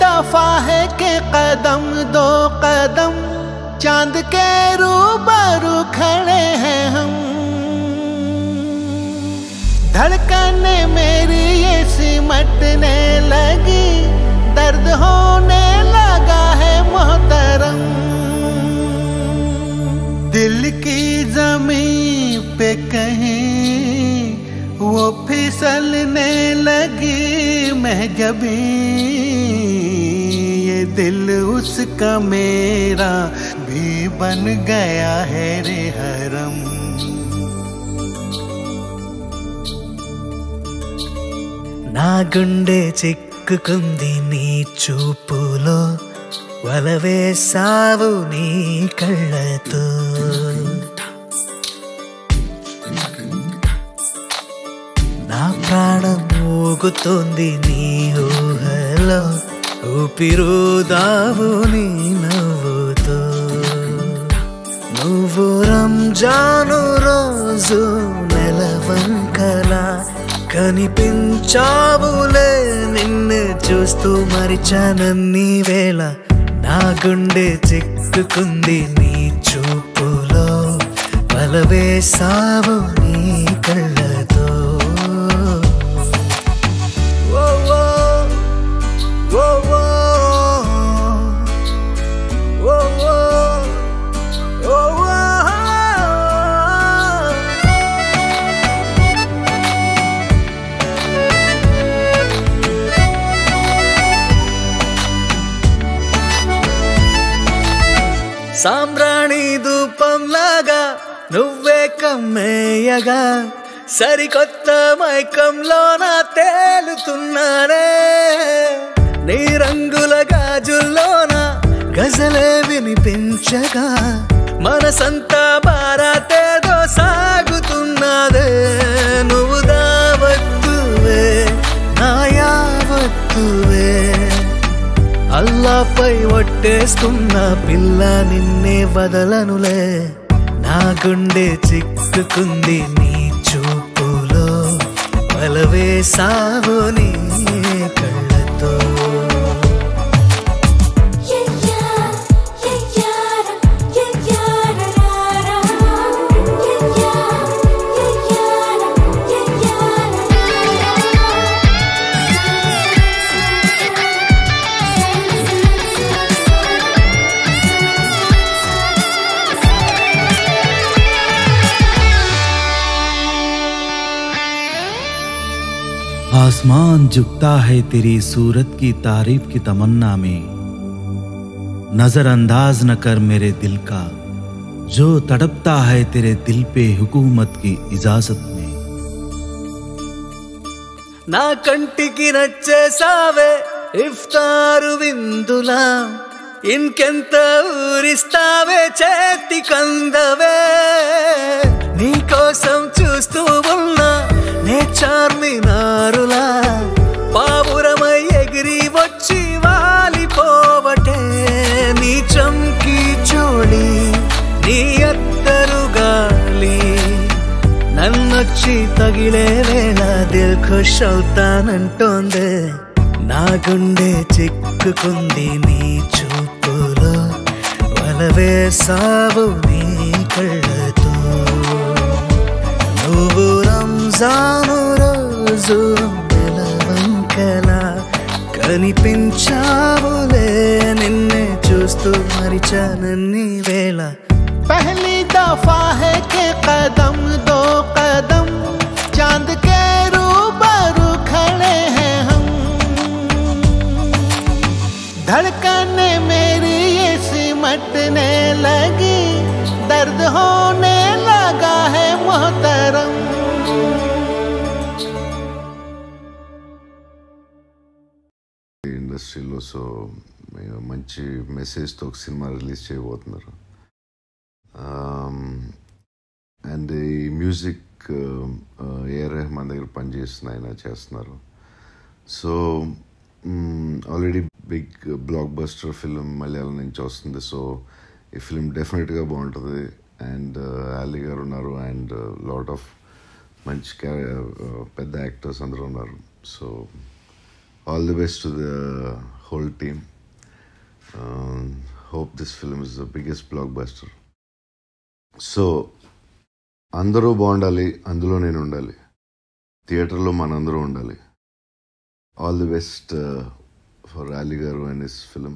दफ़ा है के कदम दो कदम चाँद के रूबरू खड़े हैं हम। धड़कन मेरी ये सिमटने लगी, दर्द होने लगा है मोहतरम। दिल की ज़मीन पे कहीं वो फिसलने लगी मैं जबी ये दिल उसका मेरा भी बन गया है रे हरम నా గుండె చిక్కుకుంది నీ చూపులో వలవేసావు నీ కళ్ళతో ఊగుతోంది నీ ఊహలో. ఊపిరుదావు నీ నవ్వుతో. నువ్వు రంజాను రోజు నెలవంకలా కనిపించావులే. నిన్ను చూస్తూ మరిచానన్ని వేళ. నా గుండె చిక్కుకుంది నీ చూపులో. బలవేసావు నీ కళ్ళ సాంబ్రాణి ధూపంలాగా నువ్వే కమ్మేయగా. సరికొత్త మైకంలోన తేలుతున్నానే. నీ రంగుల గాజుల్లోన గజలే వినిపించగా. మనసంతా బారాతేదో సాగుతున్నదే. నువ్వు దావత్తువే నాయావత్తువే అల్లాపై ఒట్టేస్తున్న పిల్ల నిన్నే వదలనులే. నా గుండె చిక్కుకుంది నీ చూపులో. బలవేసావు నీ आसमान झुकता है तेरी सूरत की तारीफ की तमन्ना में नजरअंदाज न कर मेरे दिल का जो तड़पता है तेरे दिल पे हुकूमत की इजाजत में నా కంటికి నచ్చేసావే ఇఫ్తారు విందులా ఇంకెంత ఊరిస్తావే చేతి కందవే నీకోసం చూస్తూ ఉన్నా వచ్చి తగిలే వేళ దిల్ ఖుష్ అవుతానంటోంది నా గుండె చిక్కుకుంది నీ చూపులో. వలవేసావు నీ కళ్ళతో. నువ్వు రంజాను రోజు నెలవంకలా కనిపించావులే. నిన్నే చూస్తూ మరిచానన్ని వేళ. पहली दफा है कि कदम दो कदम चांद के रूबरू खड़े हैं हम धड़कने मेरी ये सिमटने लगी दर्द होने लगा है मोहतरम ఇండస్ట్రీలో సో మేము మంచి మెసేజ్తో ఒక సినిమా రిలీజ్ చేయబోతున్నారు అండ్ ఈ మ్యూజిక్ ఏఆర్ రెహమాన్ దగ్గర పనిచేస్తున్న ఆయన చేస్తున్నారు. So already big blockbuster film Malayalam నుంచి వస్తుంది. సో ఈ ఫిలిం డెఫినెట్గా బాగుంటుంది. అండ్ అలీ uh, గారు ఉన్నారు. అండ్ లాట్ ఆఫ్ మంచి uh, పెద్ద యాక్టర్స్ అందరూ ఉన్నారు. So all the best to the whole team hope this film is the biggest blockbuster so అందరూ బాగుండాలి అందులో నేను ఉండాలి. థియేటర్లో మనందరూ ఉండాలి. All the best for Ali గారు అండ్ హిస్ ఫిల్మ్